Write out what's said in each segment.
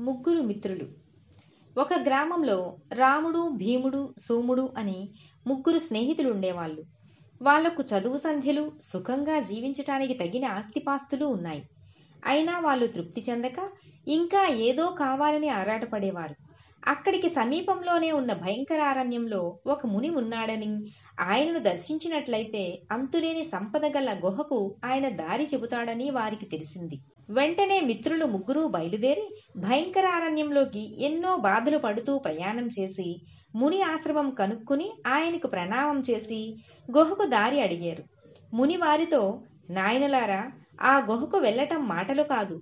ముగ్గురు మిత్రులు. ఒక గ్రామంలో రాముడు భీముడు సోముడు అని ముగ్గురు స్నేహితులు ఉండేవాళ్ళు. వాళ్ళకు చదువు సంధ్యలు సుఖంగా జీవించటానికి తగిన ఆస్తిపాస్తులు ఉన్నాయి. అయినా వాళ్ళు తృప్తి చెందక ఇంకా ఏదో కావాలని ఆరాటపడేవారు. అక్కడికి సమీపంలోనే ఉన్న భయంకర అరణ్యంలో ఒక ముని ఉన్నాడని. ఆయనను దర్శించినట్లయితే అంతులేని సంపద గల గుహకు ఆయన దారి చెబుతాడని వారికి తెలిసింది. వెంటనే మిత్రులు ముగ్గురూ బయలుదేరి భయంకరారణ్యంలోకి ఎన్నో బాధలు పడుతూ ప్రయాణం చేసి ముని ఆశ్రమం కనుక్కుని ఆయనకు ప్రణామం చేసి గుహకు దారి అడిగారు. ముని వారితో నాయనలారా ఆ గుహకు వెళ్ళటం మాటలు కాదు.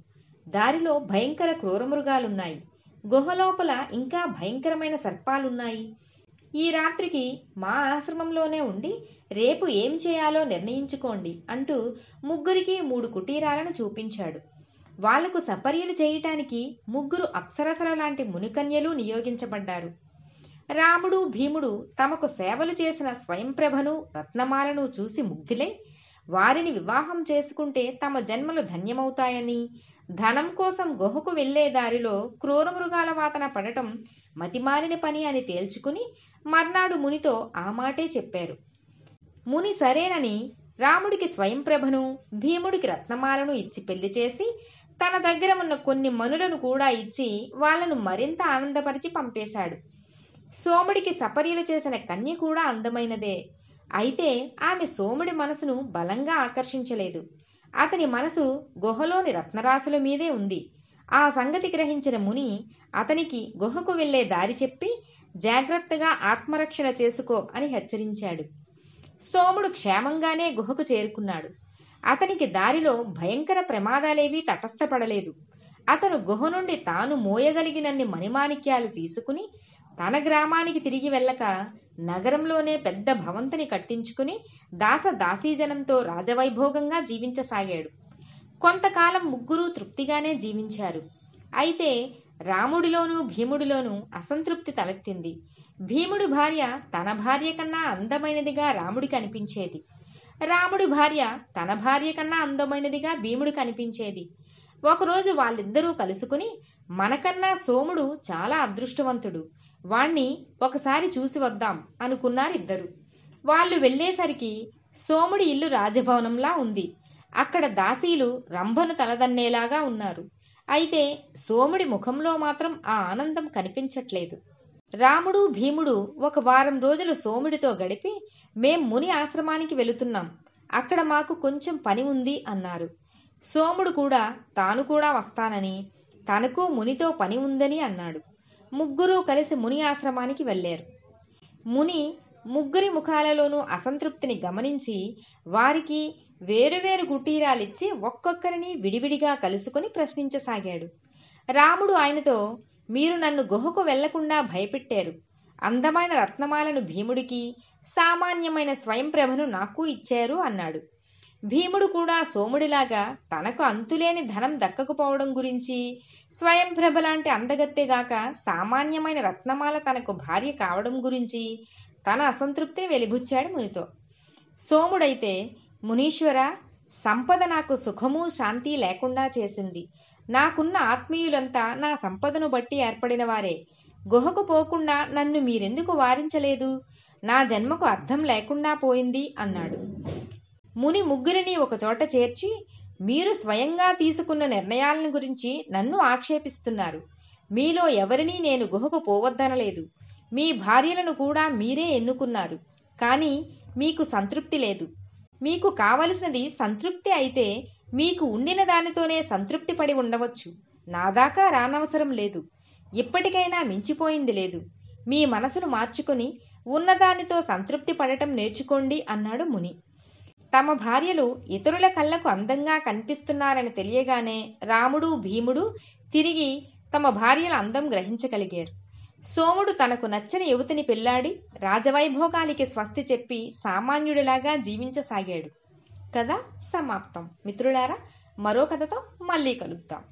దారిలో భయంకర క్రూరమృగాలున్నాయి గుహలోపల ఇంకా భయంకరమైన సర్పాలున్నాయి. ఈ రాత్రికి మా ఆశ్రమంలోనే ఉండి రేపు ఏం చేయాలో నిర్ణయించుకోండి అంటూ ముగ్గురికి మూడు కుటీరాలను చూపించాడు. వాళ్ళకు సపర్యలు చేయటానికి ముగ్గురు అప్సరసల లాంటి మునికన్యలు నియోగించబడ్డారు. రాముడు భీముడు తమకు సేవలు చేసిన స్వయంప్రభను రత్నమాలను చూసి ముగ్ధులై వారిని వివాహం చేసుకుంటే తమ జన్మలు ధన్యమవుతాయని. ధనం కోసం గుహకు వెళ్ళే దారిలో క్రూరమృగాల వాతన పడటం మతిమారిన పని అని తేల్చుకుని మర్నాడు మునితో ఆ మాటే చెప్పారు. ముని సరేనని రాముడికి స్వయంప్రభను భీముడికి రత్నమాలను ఇచ్చి పెళ్ళి చేసి తన దగ్గర ఉన్న కొన్ని మనులను కూడా ఇచ్చి వాళ్ళను మరింత ఆనందపరిచి పంపేశాడు. సోముడికి సపర్యలు చేసిన కన్య కూడా అందమైనదే. అయితే ఆమె సోముడి మనసును బలంగా ఆకర్షించలేదు. అతని మనసు గుహలోని రత్నరాశుల మీదే ఉంది. ఆ సంగతి గ్రహించిన ముని అతనికి గుహకు వెళ్ళే దారి చెప్పి జాగ్రత్తగా ఆత్మరక్షణ చేసుకో అని హెచ్చరించాడు. సోముడు క్షేమంగానే గుహకు చేరుకున్నాడు. అతనికి దారిలో భయంకర ప్రమాదాలేవీ తటస్థపడలేదు. అతను గుహ నుండి తాను మోయగలిగినన్ని మణిమాణిక్యాలు తీసుకుని తన గ్రామానికి తిరిగి వెళ్ళక నగరంలోనే పెద్ద భవంతిని కట్టించుకుని దాస దాసీజనంతో రాజవైభోగంగా జీవించసాగాడు. కొంతకాలం ముగ్గురూ తృప్తిగానే జీవించారు. అయితే రాముడిలోనూ భీముడిలోనూ అసంతృప్తి తలెత్తింది. భీముడి భార్య తన భార్య కన్నా అందమైనదిగా రాముడికి అనిపించేది రాముడి భార్య తన భార్య కన్నా అందమైనదిగా భీముడికి అనిపించేది ఒకరోజు వాళ్ళిద్దరూ కలుసుకుని మనకన్నా సోముడు చాలా అదృష్టవంతుడు. వాణ్ణి ఒకసారి చూసి వద్దాం అనుకున్నారిద్దరు వాళ్ళు వెళ్ళేసరికి సోముడి ఇల్లు రాజభవనంలా ఉంది. అక్కడ దాసీలు రంభను తలదన్నేలాగా ఉన్నారు. అయితే సోముడి ముఖంలో మాత్రం ఆ ఆనందం కనిపించట్లేదు. రాముడు భీముడు ఒక వారం రోజులు సోముడితో గడిపి మేం ముని ఆశ్రమానికి వెళుతున్నాం. అక్కడ మాకు కొంచెం పని ఉంది అన్నారు. సోముడు కూడా తాను కూడా వస్తానని తనకు మునితో పని ఉందని అన్నాడు. ముగ్గురూ కలిసి ముని ఆశ్రమానికి వెళ్ళారు. ముని ముగ్గురి ముఖాలలోనూ అసంతృప్తిని గమనించి వారికి వేరువేరు కుటీరాలిచ్చి ఒక్కొక్కరిని విడివిడిగా కలుసుకుని ప్రశ్నించసాగాడు. రాముడు ఆయనతో మీరు నన్ను గుహకు వెళ్ళకుండా భయపెట్టారు. అందమైన రత్నమాలను భీముడికి సామాన్యమైన స్వయంప్రభను నాకు ఇచ్చారు అన్నాడు. భీముడు కూడా సోముడిలాగా తనకు అంతులేని ధనం దక్కకపోవడం గురించి స్వయంప్రభ లాంటి అందగత్తెగాక సామాన్యమైన రత్నమాల తనకు భార్య కావడం గురించి తన అసంతృప్తిని వెలిబుచ్చాడు మునితో. సోముడైతే మునీశ్వర సంపద నాకు సుఖము శాంతి లేకుండా చేసింది. నాకున్న ఆత్మీయులంతా నా సంపదను బట్టి ఏర్పడిన వారే. గుహకు పోకుండా నన్ను మీరెందుకు వారించలేదు? నా జన్మకు అర్థం లేకుండా పోయింది అన్నాడు. ముని ముగ్గురిని ఒకచోట చేర్చి మీరు స్వయంగా తీసుకున్న నిర్ణయాలను గురించి నన్ను ఆక్షేపిస్తున్నారు. మీలో ఎవరినీ నేను గుహకు పోవద్దనలేదు. మీ భార్యలను కూడా మీరే ఎన్నుకున్నారు. కానీ మీకు సంతృప్తి లేదు. మీకు కావలసినది సంతృప్తి అయితే మీకు ఉండిన దానితోనే సంతృప్తి పడి ఉండవచ్చు. నాదాకా రానవసరం లేదు. ఇప్పటికైనా మించిపోయింది లేదు. మీ మనసును మార్చుకుని ఉన్నదానితో సంతృప్తి పడటం నేర్చుకోండి అన్నాడు ముని. తమ భార్యలు ఇతరుల కళ్ళకు అందంగా కనిపిస్తున్నారని తెలియగానే రాముడు భీముడు తిరిగి తమ భార్యల అందం గ్రహించగలిగారు. సోముడు తనకు నచ్చని యువతిని పెళ్ళాడి రాజవైభోగాలికి స్వస్తి చెప్పి సామాన్యుడిలాగా జీవించసాగాడు. కథ సమాప్తం. మిత్రులారా మరో కథతో మళ్ళీ కలుద్దాం.